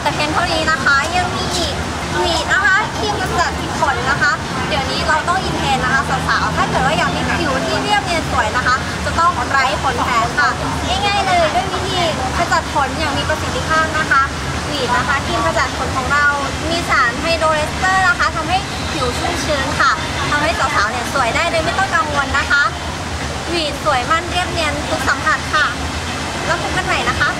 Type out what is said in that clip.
แต่เพียงเท่านี้นะคะ ยังมีอีก Veet นะคะครีมกำจัดขนนะคะ เดี๋ยวนี้เราต้อง in trend นะคะสาวๆถ้าเกิดว่าอยากมีผิวที่เรียบเนียนสวยนะคะ จะต้องไร้ขนแขนค่ะง่ายๆเลยด้วยวิธีกำจัดขนอย่างมีประสิทธิภาพนะคะ Veet นะคะครีมกำจัดขนของเรามีสารไฮโดรเลสเตอร์นะคะทำให้ผิวชุ่มชื้นค่ะทำให้สาวๆเนี่ยสวยได้โดยไม่ต้องกังวลนะคะ Veet สวยมั่นเรียบเนียนทุกสัมผัสค่ะ แล้วพบกันใหม่นะคะ